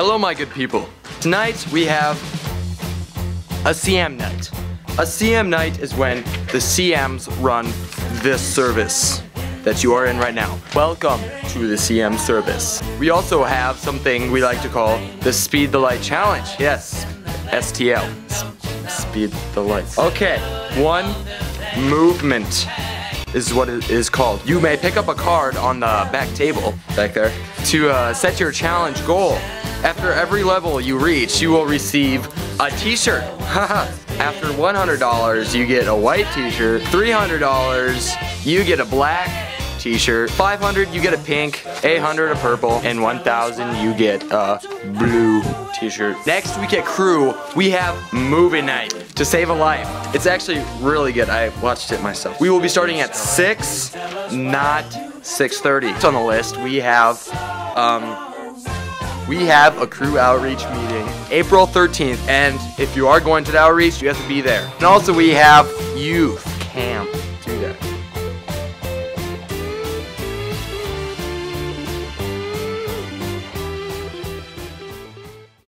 Hello, my good people. Tonight we have a CM night. A CM night is when the CMs run this service that you are in right now. Welcome to the CM service. We also have something we like to call the Speed the Light Challenge. Yes, STL. S speed the lights. Okay, one movement is what it is called. You may pick up a card on the back table, back there, to uh, set your challenge goal. After every level you reach, you will receive a t-shirt. After $100, you get a white t-shirt. $300, you get a black t-shirt. 500 you get a pink, 800 a purple, and 1000 you get a blue t-shirt. Next week at Crew, we have movie night to save a life. It's actually really good. I watched it myself. We will be starting at 6, not 6.30. It's on the list. We have, um, we have a crew outreach meeting April 13th and if you are going to the outreach you have to be there. And also we have youth camp